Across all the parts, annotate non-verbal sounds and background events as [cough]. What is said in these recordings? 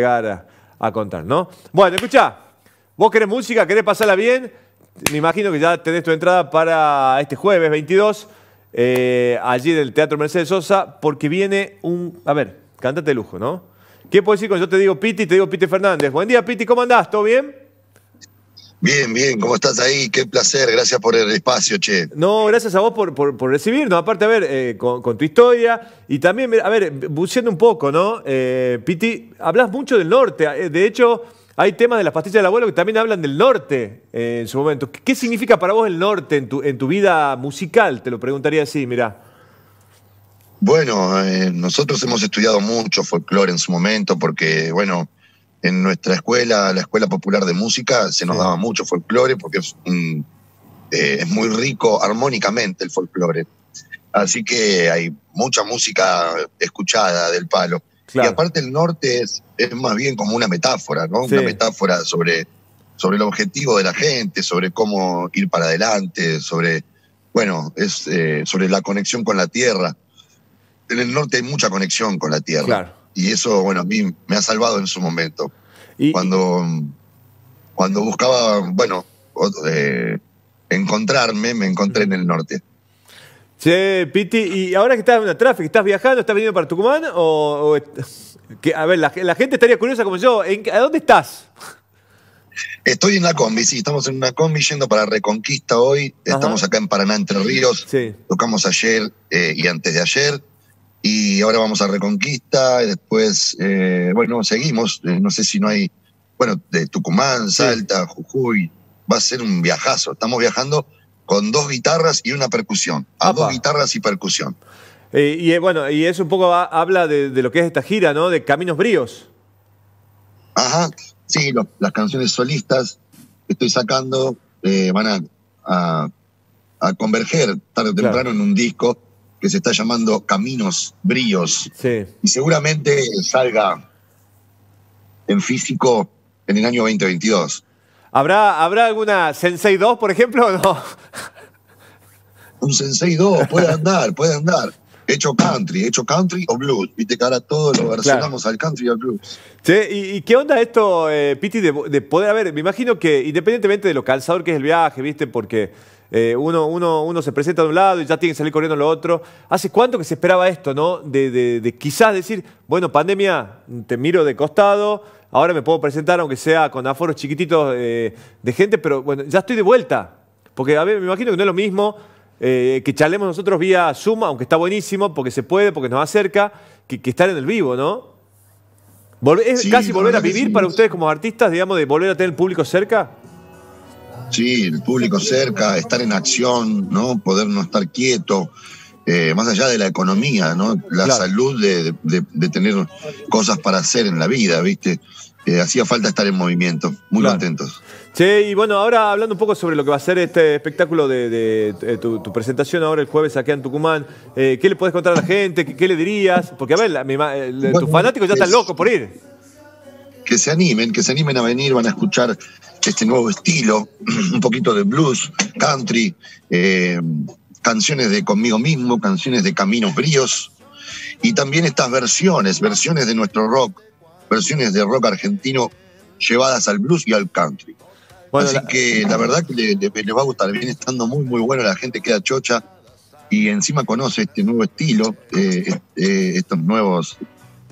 llegar a, contar, ¿no? Bueno, escucha, vos querés música, querés pasarla bien, me imagino que ya tenés tu entrada para este jueves 22, eh, allí del Teatro Mercedes Sosa, porque viene un... A ver, cántate de lujo, ¿no? ¿Qué puedo decir cuando yo te digo Piti, te digo Piti Fernández? Buen día, Piti, ¿cómo andás? ¿Todo bien? Bien, bien, ¿cómo estás ahí? Qué placer, gracias por el espacio, che. No, gracias a vos por, por, por recibirnos. Aparte, a ver, eh, con, con, tu historia y también, a ver, buceando un poco, ¿no? Eh, Piti, hablas mucho del norte. Eh, de hecho, hay temas de las pastillas del abuelo que también hablan del norte eh, en su momento. ¿Qué significa para vos el norte en tu, en tu vida musical? Te lo preguntaría así, mirá. Bueno, nosotros hemos estudiado mucho folclore en su momento porque, bueno, en nuestra escuela, la Escuela Popular de Música, se nos Sí. daba mucho folclore porque es, un- eh, es muy rico armónicamente el folclore. Así que hay mucha música escuchada del palo. Claro. Y aparte el norte es, es más bien como una metáfora, ¿no? Sí. Una metáfora sobre, sobre el objetivo de la gente, sobre cómo ir para adelante, sobre, bueno, es eh, sobre la conexión con la tierra. En el norte hay mucha conexión con la tierra. Claro. Y eso, bueno, a mí me ha salvado en su momento. Y, Cuando, cuando buscaba, bueno, eh, encontrarme, me encontré en el norte. Che, Piti, y ahora que estás en una tráfico, ¿estás viajando? ¿Estás viniendo para Tucumán? O, o- [laughs] que, a ver, la, la gente estaría curiosa como yo. ¿En, ¿A dónde estás? Estoy en la combi, sí, estamos en una combi yendo para Reconquista hoy. Ajá. Estamos acá en Paraná, Entre Ríos. Sí. Tocamos ayer eh, y antes de ayer. Y ahora vamos a Reconquista. Y después, eh, bueno, seguimos. Eh, no sé si no hay, bueno, de Tucumán, Salta, Jujuy. Va a ser un viajazo. Estamos viajando con dos guitarras y una percusión. A Apa. dos guitarras y percusión. Eh, y bueno, y eso un poco ha- habla de, de lo que es esta gira, ¿no? De Caminos Bríos. Ajá, sí, lo- las canciones solistas que estoy sacando van a, a- a converger tarde o Claro. temprano en un disco que se está llamando Caminos Bríos Sí. y seguramente salga en físico en el año 2022. ¿Habrá, ¿Habrá alguna Sensei 2, por ejemplo, o no? Un Sensei 2 puede andar, puede andar. Hecho country, hecho country o blues. Viste que ahora todo lo versionamos al country y al blues. Che, ¿y, y qué onda esto, eh, Piti, de, de poder haber? Me imagino que independientemente de lo cansador que es el viaje, ¿viste? Porque eh, uno, uno, uno se presenta de un lado y ya tiene que salir corriendo en lo otro. ¿Hace cuánto que se esperaba esto, no? De, de- de quizás decir, bueno, pandemia, te miro de costado, ahora me puedo presentar, aunque sea con aforos chiquititos eh, de gente, pero bueno, ya estoy de vuelta. Porque a ver, me imagino que no es lo mismo eh, que charlemos nosotros vía Zoom, aunque está buenísimo, porque se puede, porque nos acerca, que, que estar en el vivo, ¿no? ¿Es Sí, casi volver a vivir sí. para ustedes como artistas, digamos, de volver a tener el público cerca? Sí, el público cerca, estar en acción, ¿no? Poder no estar quieto, eh, más allá de la economía, ¿no? La Claro. salud de, de- de tener cosas para hacer en la vida, ¿viste? Eh, hacía falta estar en movimiento, muy Claro. contentos. Che, y bueno, ahora hablando un poco sobre lo que va a ser este espectáculo de, de- de tu, tu presentación ahora el jueves aquí en Tucumán, eh, ¿qué le podés contar a la gente? ¿Qué, qué le dirías? Porque a ver, la- mi ma- tus fanáticos ya están es- locos por ir. Que se animen, que se animen a venir, van a escuchar este nuevo estilo, [clears throat] un poquito de blues, country, eh, canciones de conmigo mismo, canciones de Caminos Bríos, y también estas versiones, versiones de nuestro rock, versiones de rock argentino llevadas al blues y al country. Bueno, Así la- que la verdad que le- le- les va a gustar, viene estando muy muy bueno, la gente queda chocha y encima conoce este nuevo estilo, eh, eh, estos nuevos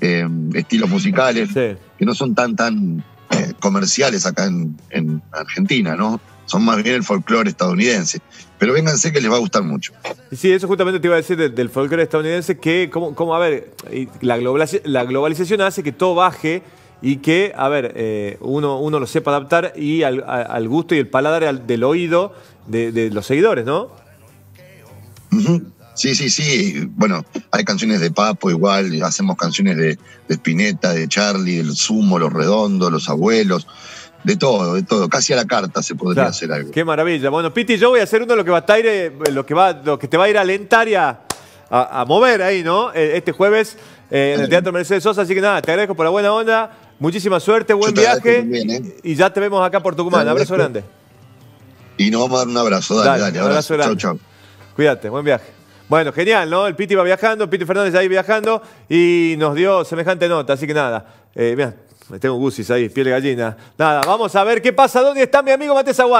eh, estilos musicales sí. que no son tan tan eh, comerciales acá en, en Argentina, ¿no? Son más bien el folclore estadounidense. Pero vénganse que les va a gustar mucho. Sí, eso justamente te iba a decir del, del folclore estadounidense, que, como, como, a ver, y la, globaliz- la globalización hace que todo baje y que, a ver, eh, uno, uno lo sepa adaptar y al, a- al gusto y el paladar al- del oído de, de los seguidores, ¿no? Sí, sí, sí. Bueno, hay canciones de Papo igual, hacemos canciones de, de Spinetta, de Charlie, del Sumo, Los Redondos, Los Abuelos, de todo, de todo. Casi a la carta se podría Claro. hacer algo. Qué maravilla. Bueno, Piti, yo voy a hacer uno de lo que va a estar, eh, lo que va, lo que te va a ir a alentar y a, a- a mover ahí, ¿no? Eh, Este jueves eh, en el Teatro Mercedes Sosa. Así que nada, te agradezco por la buena onda. Muchísima suerte, buen viaje. ¿eh? Y ya te vemos acá por Tucumán. Abrazo grande. Y nos vamos a dar un abrazo. Dale, Dale, dale, abrazo. abrazo Chau, grande. chau. Cuídate, buen viaje. Bueno, genial, ¿no? El Piti va viajando, Piti Fernández ahí viajando y nos dio semejante nota. Así que nada, eh, mira, me tengo gusis ahí, piel de gallina. Nada, vamos a ver qué pasa. ¿Dónde está mi amigo Matías Aguad?